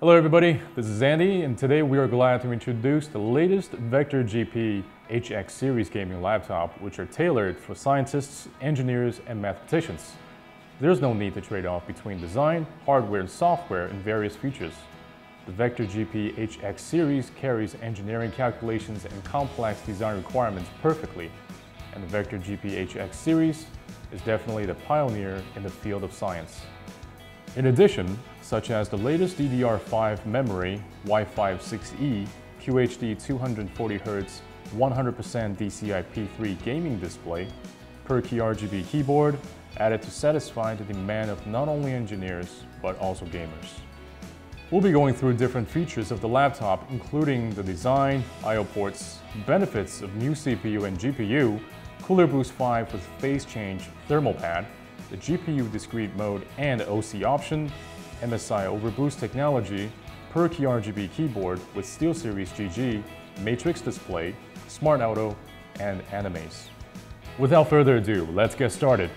Hello everybody, this is Andy and today we are glad to introduce the latest Vector GP HX series gaming laptop which are tailored for scientists, engineers and mathematicians. There's no need to trade off between design, hardware and software and various features. The Vector GP HX series carries engineering calculations and complex design requirements perfectly and the Vector GP HX series is definitely the pioneer in the field of science. In addition, such as the latest DDR5 memory, Wi-Fi 6E, QHD 240Hz, 100% DCI P3 gaming display, PerKey RGB keyboard, added to satisfy the demand of not only engineers, but also gamers. We'll be going through different features of the laptop, including the design, I.O. ports, benefits of new CPU and GPU, Cooler Boost 5 with phase change thermal pad, the GPU discrete mode and OC option, MSI overboost technology, PerKey RGB keyboard with SteelSeries GG, matrix display, Smart Auto, and Animaze. Without further ado, let's get started.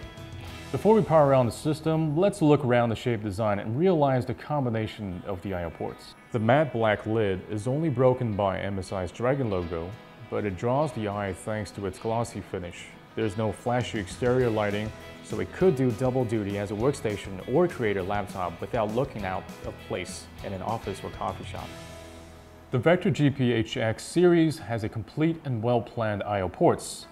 Before we power on the system, let's look around the shape design and realize the combination of the I.O. ports. The matte black lid is only broken by MSI's Dragon logo, but it draws the eye thanks to its glossy finish. There's no flashy exterior lighting, so it could do double duty as a workstation or create a laptop without looking out of place in an office or coffee shop. The Vector GP HX series has a complete and well-planned I.O. ports.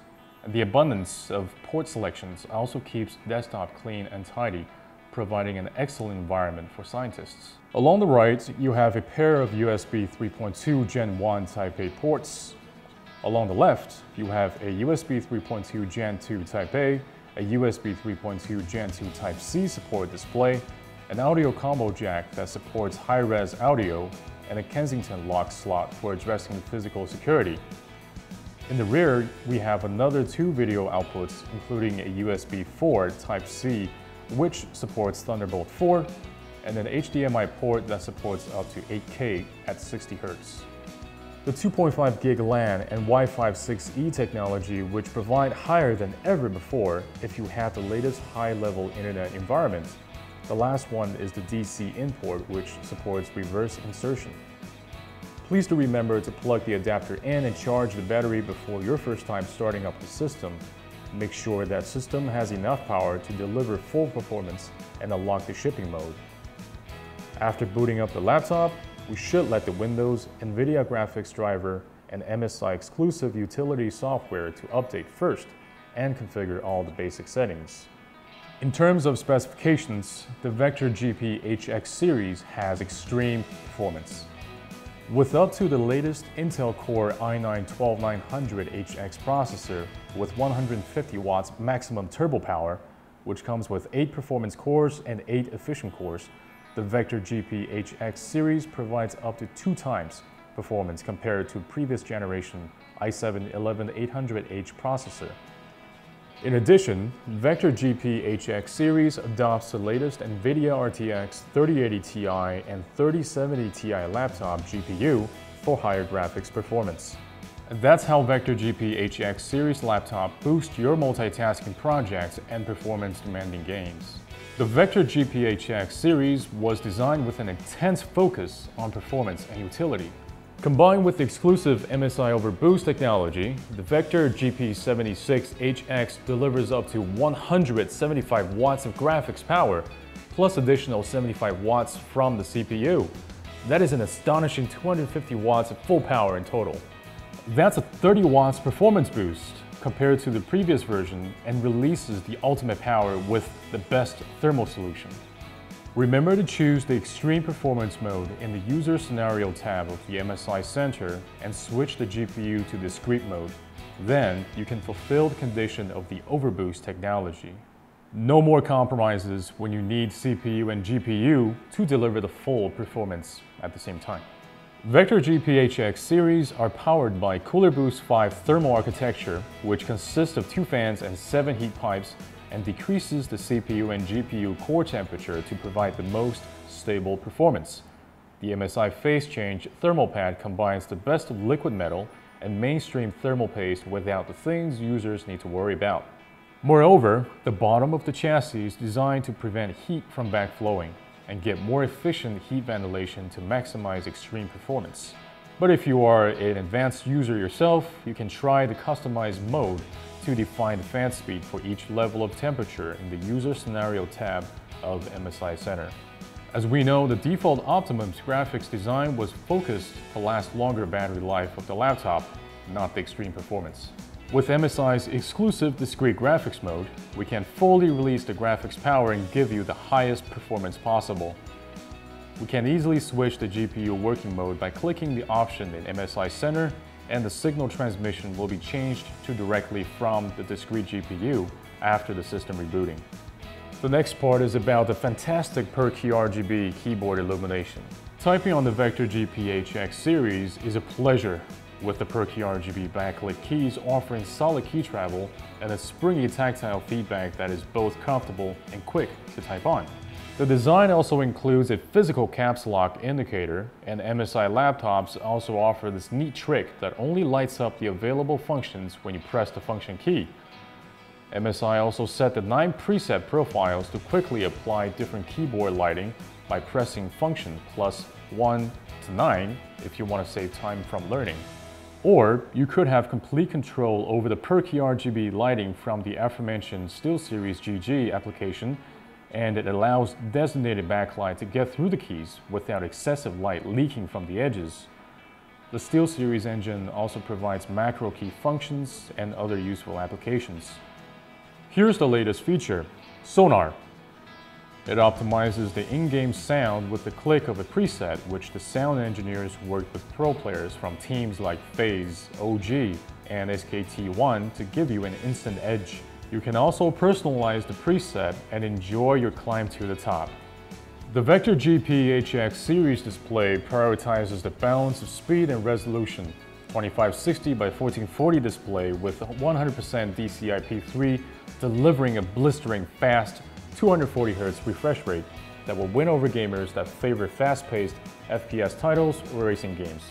The abundance of port selections also keeps desktop clean and tidy, providing an excellent environment for scientists. Along the right, you have a pair of USB 3.2 Gen 1 Type A ports, Along the left, you have a USB 3.2 Gen 2 Type A, a USB 3.2 Gen 2 Type C support display, an audio combo jack that supports high-res audio, and a Kensington lock slot for addressing physical security. In the rear, we have another two video outputs, including a USB 4 Type-C, which supports Thunderbolt 4, and an HDMI port that supports up to 8K at 60 Hz. The 2.5 gig LAN and Wi-Fi 6E technology which provide higher than ever before if you have the latest high-level internet environment. The last one is the DC import which supports reverse insertion. Please do remember to plug the adapter in and charge the battery before your first time starting up the system. Make sure that system has enough power to deliver full performance and unlock the shipping mode. After booting up the laptop, we should let the Windows, NVIDIA graphics driver, and MSI exclusive utility software to update first and configure all the basic settings. In terms of specifications, the Vector GP HX series has extreme performance. With up to the latest Intel Core i9-12900HX processor with 150 watts maximum turbo power, which comes with 8 performance cores and 8 efficient cores, the Vector GP HX series provides up to two times performance compared to previous generation i7-11800H processor. In addition, Vector GP HX series adopts the latest NVIDIA RTX 3080 Ti and 3070 Ti laptop GPU for higher graphics performance. That's how Vector GP HX series laptop boosts your multitasking projects and performance-demanding games. The Vector GPHX series was designed with an intense focus on performance and utility. Combined with the exclusive MSI Overboost technology, the Vector GP76HX delivers up to 175 watts of graphics power, plus additional 75 watts from the CPU. That is an astonishing 250 watts of full power in total. That's a 30 watts performance boost, compared to the previous version and releases the ultimate power with the best thermal solution. Remember to choose the Extreme Performance mode in the User Scenario tab of the MSI Center and switch the GPU to Discrete mode. Then, you can fulfill the condition of the Overboost technology. No more compromises when you need CPU and GPU to deliver the full performance at the same time. Vector GPHX series are powered by Cooler Boost 5 thermal architecture, which consists of two fans and seven heat pipes and decreases the CPU and GPU core temperature to provide the most stable performance. The MSI phase change thermal pad combines the best of liquid metal and mainstream thermal paste without the things users need to worry about. Moreover, the bottom of the chassis is designed to prevent heat from backflowing and get more efficient heat ventilation to maximize extreme performance. But if you are an advanced user yourself, you can try the customized mode to define the fan speed for each level of temperature in the user scenario tab of MSI Center. As we know, the default Optimus graphics design was focused to last longer battery life of the laptop, not the extreme performance. With MSI's exclusive discrete graphics mode, we can fully release the graphics power and give you the highest performance possible. We can easily switch the GPU working mode by clicking the option in MSI Center and the signal transmission will be changed to directly from the discrete GPU after the system rebooting. The next part is about the fantastic PerKey RGB keyboard illumination. Typing on the Vector GP HX series is a pleasure with the PerKey RGB backlit keys offering solid key travel and a springy tactile feedback that is both comfortable and quick to type on. The design also includes a physical caps lock indicator, and MSI laptops also offer this neat trick that only lights up the available functions when you press the function key. MSI also set the 9 preset profiles to quickly apply different keyboard lighting by pressing function plus 1 to 9 if you want to save time from learning. Or you could have complete control over the per-key RGB lighting from the aforementioned SteelSeries GG application and it allows designated backlight to get through the keys without excessive light leaking from the edges. The SteelSeries engine also provides macro key functions and other useful applications. Here's the latest feature, Sonar. It optimizes the in-game sound with the click of a preset, which the sound engineers worked with pro players from teams like FaZe, OG, and SKT1 to give you an instant edge. You can also personalize the preset and enjoy your climb to the top. The Vector GP HX series display prioritizes the balance of speed and resolution. 2560 by 1440 display with 100% DCI-P3 delivering a blistering fast 240Hz refresh rate that will win over gamers that favor fast-paced FPS titles or racing games.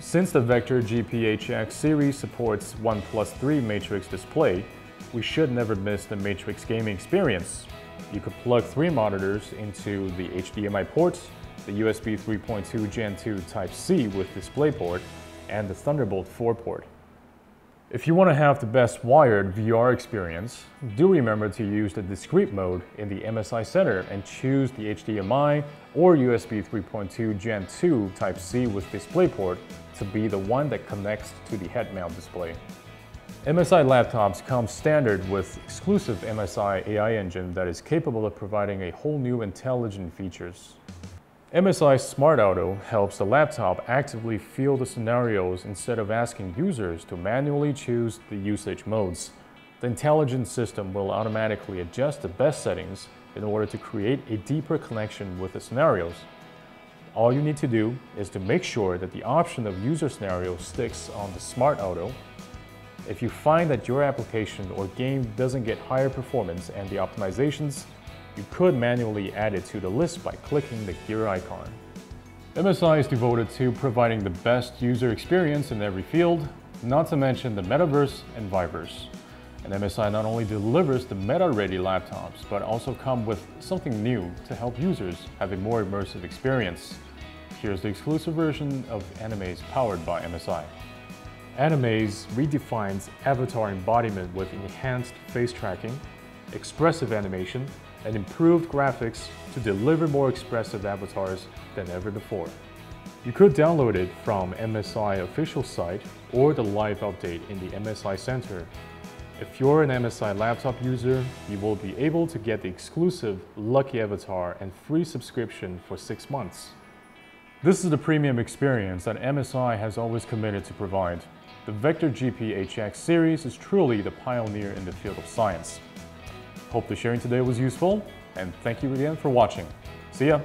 Since the Vector GPHX series supports 1 plus 3 matrix display, we should never miss the matrix gaming experience. You could plug three monitors into the HDMI ports, the USB 3.2 Gen 2 Type-C with DisplayPort, and the Thunderbolt 4 port. If you want to have the best wired VR experience, do remember to use the discrete mode in the MSI Center and choose the HDMI or USB 3.2 Gen 2 Type-C with DisplayPort to be the one that connects to the head mount display. MSI laptops come standard with exclusive MSI AI engine that is capable of providing a whole new intelligent features. MSI Smart Auto helps the laptop actively feel the scenarios instead of asking users to manually choose the usage modes. The intelligent system will automatically adjust the best settings in order to create a deeper connection with the scenarios. All you need to do is to make sure that the option of user scenario sticks on the Smart Auto. If you find that your application or game doesn't get higher performance and the optimizations you could manually add it to the list by clicking the gear icon. MSI is devoted to providing the best user experience in every field, not to mention the metaverse and Viverse. And MSI not only delivers the meta-ready laptops, but also come with something new to help users have a more immersive experience. Here's the exclusive version of Animaze powered by MSI. Animaze redefines avatar embodiment with enhanced face tracking, expressive animation, and improved graphics to deliver more expressive avatars than ever before. You could download it from MSI official site or the live update in the MSI Center. If you're an MSI laptop user, you will be able to get the exclusive Lucky Avatar and free subscription for six months. This is the premium experience that MSI has always committed to provide. The Vector GP HX series is truly the pioneer in the field of science. Hope the sharing today was useful, and thank you again for watching. See ya!